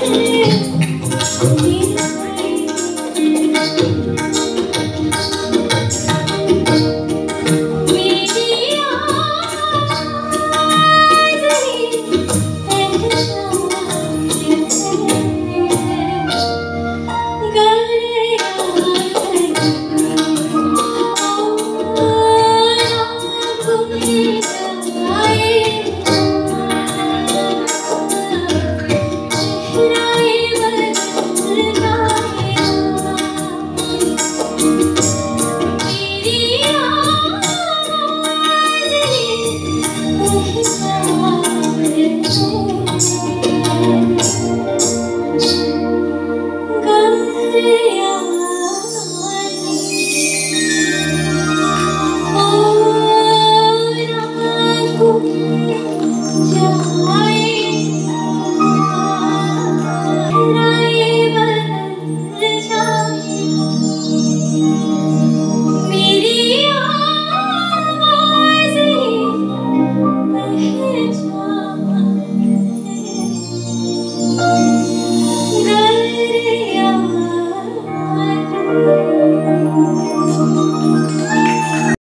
Música